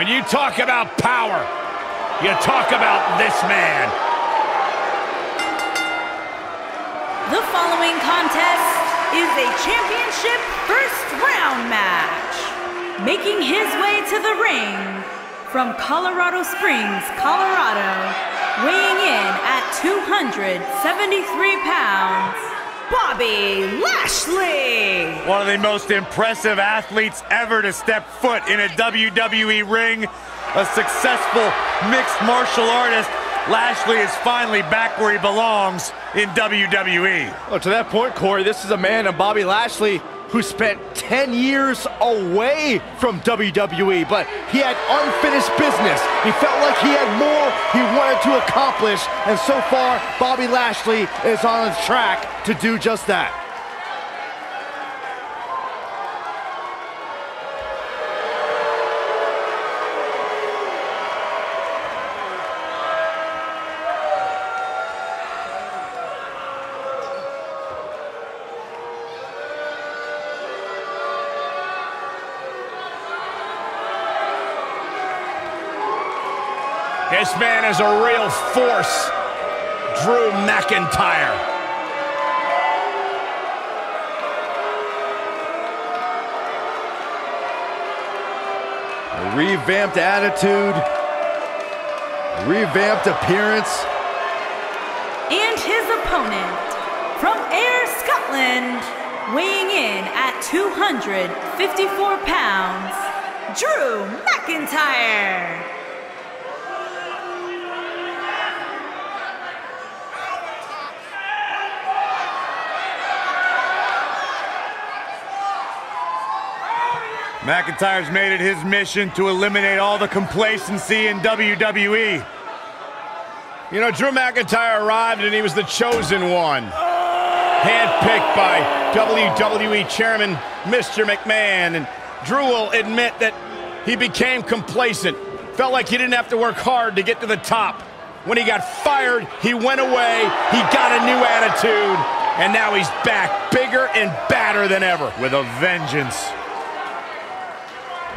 When you talk about power, you talk about this man. The following contest is a championship first round match. Making his way to the ring from Colorado Springs, Colorado, weighing in at 273 pounds, Bobby Lashley. One of the most impressive athletes ever to step foot in a WWE ring. A successful mixed martial artist. Lashley is finally back where he belongs in WWE. Well, to that point, Corey, this is a man of Bobby Lashley who spent 10 years away from WWE, but he had unfinished business. He felt like he had more he wanted to accomplish, and so far, Bobby Lashley is on track to do just that. This man is a real force. Drew McIntyre. A revamped attitude, revamped appearance. And his opponent from Ayr Scotland, weighing in at 254 pounds, Drew McIntyre. McIntyre's made it his mission to eliminate all the complacency in WWE. You know, Drew McIntyre arrived and he was the chosen one. Handpicked by WWE Chairman Mr. McMahon. And Drew will admit that he became complacent. Felt like he didn't have to work hard to get to the top. When he got fired, he went away, he got a new attitude, and now he's back bigger and badder than ever. With a vengeance.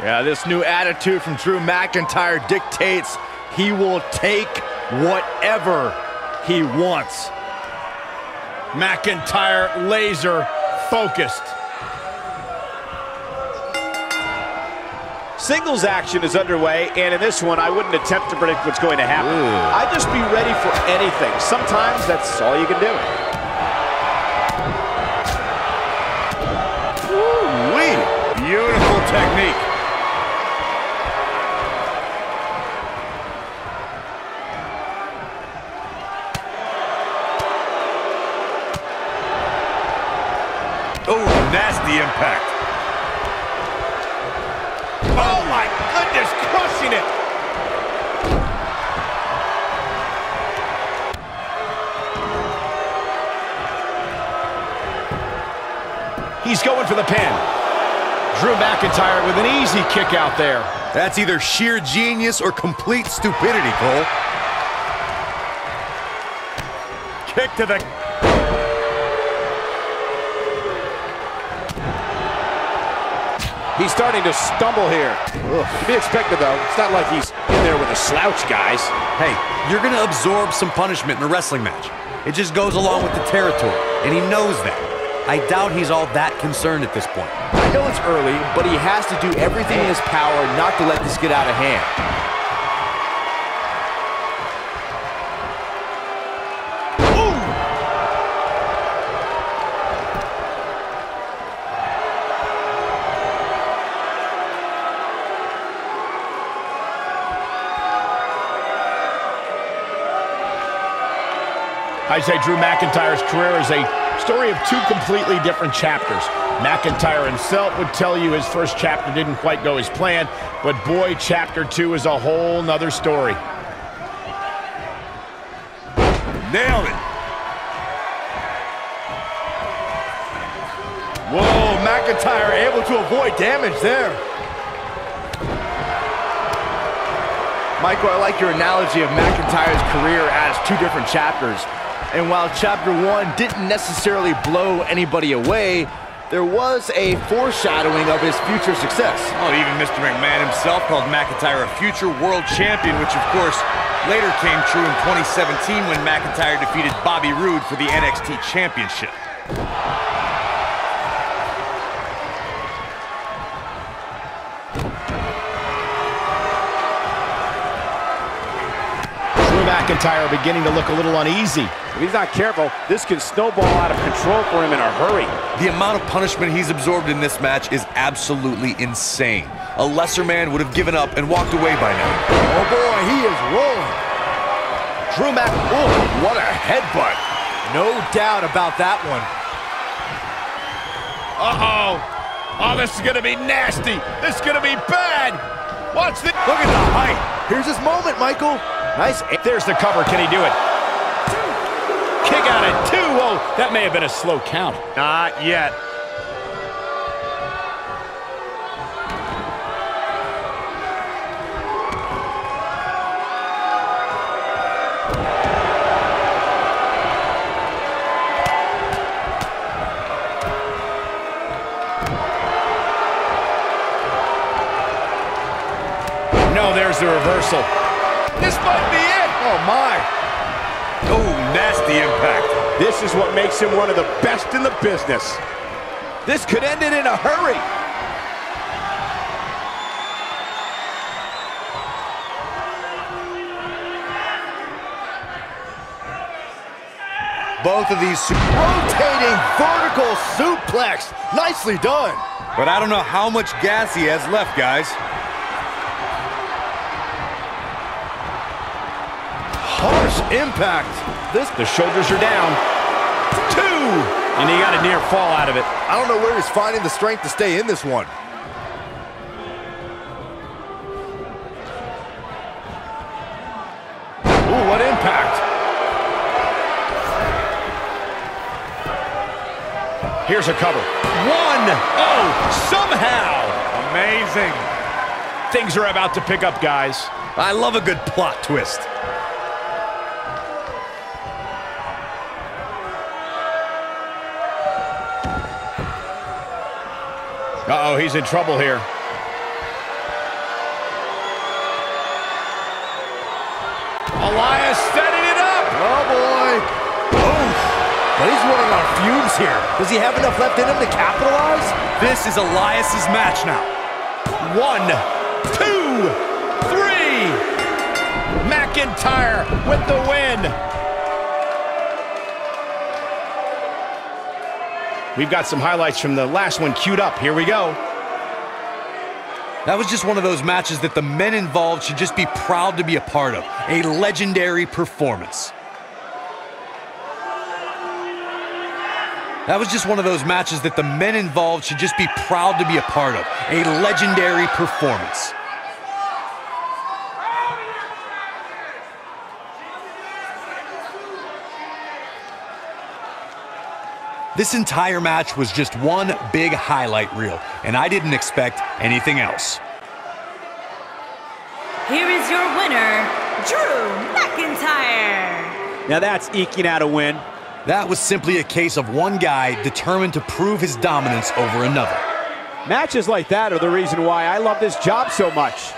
Yeah, this new attitude from Drew McIntyre dictates he will take whatever he wants. McIntyre laser focused. Singles action is underway, and in this one, I wouldn't attempt to predict what's going to happen. I'd just be ready for anything. Sometimes that's all you can do. Woo-wee. Beautiful technique. He's going for the pin. Drew McIntyre with an easy kick out there. That's either sheer genius or complete stupidity, Cole. Kick to the... He's starting to stumble here. To be expected, though. It's not like he's in there with a slouch, guys. Hey, you're going to absorb some punishment in a wrestling match. It just goes along with the territory, and he knows that. I doubt he's all that concerned at this point. I know it's early, but he has to do everything in his power not to let this get out of hand. I say Drew McIntyre's career is a story of two completely different chapters. McIntyre himself would tell you his first chapter didn't quite go as planned, but boy, chapter two is a whole nother story. Nailed it. Whoa, McIntyre able to avoid damage there. Michael, I like your analogy of McIntyre's career as two different chapters. And while chapter one didn't necessarily blow anybody away, there was a foreshadowing of his future success. Oh, even Mr. McMahon himself called McIntyre a future world champion, which of course later came true in 2017 when McIntyre defeated Bobby Roode for the NXT Championship. McIntyre beginning to look a little uneasy. If he's not careful, this can snowball out of control for him in a hurry. The amount of punishment he's absorbed in this match is absolutely insane. A lesser man would have given up and walked away by now. Oh boy, he is rolling. Drew Mac, oh, what a headbutt. No doubt about that one. Uh-oh. Oh, this is going to be nasty. This is going to be bad. Watch this. Look at the height. Here's his moment, Michael. Nice. There's the cover. Can he do it? Kick out at two. Oh, that may have been a slow count. Not yet. No, there's the reversal. This might be it. Oh, my. Oh, nasty impact. This is what makes him one of the best in the business. This could end it in a hurry. Both of these Rotating vertical suplex. Nicely done. But I don't know how much gas he has left, guys. Harsh impact. This The shoulders are down. Two. And he got a near fall out of it. I don't know where he's finding the strength to stay in this one. Ooh, what impact. Here's a cover. One. Oh, somehow. Amazing. Things are about to pick up, guys. I love a good plot twist. Uh-oh, he's in trouble here. Elias setting it up. Oh, boy. Oof. But he's running on fumes here. Does he have enough left in him to capitalize? This is Elias's match now. One, two, three. McIntyre with the win. We've got some highlights from the last one queued up. Here we go. That was just one of those matches that the men involved should just be proud to be a part of. A legendary performance. That was just one of those matches that the men involved should just be proud to be a part of. A legendary performance. This entire match was just one big highlight reel, and I didn't expect anything else. Here is your winner, Drew McIntyre. Now that's eking out a win. That was simply a case of one guy determined to prove his dominance over another. Matches like that are the reason why I love this job so much.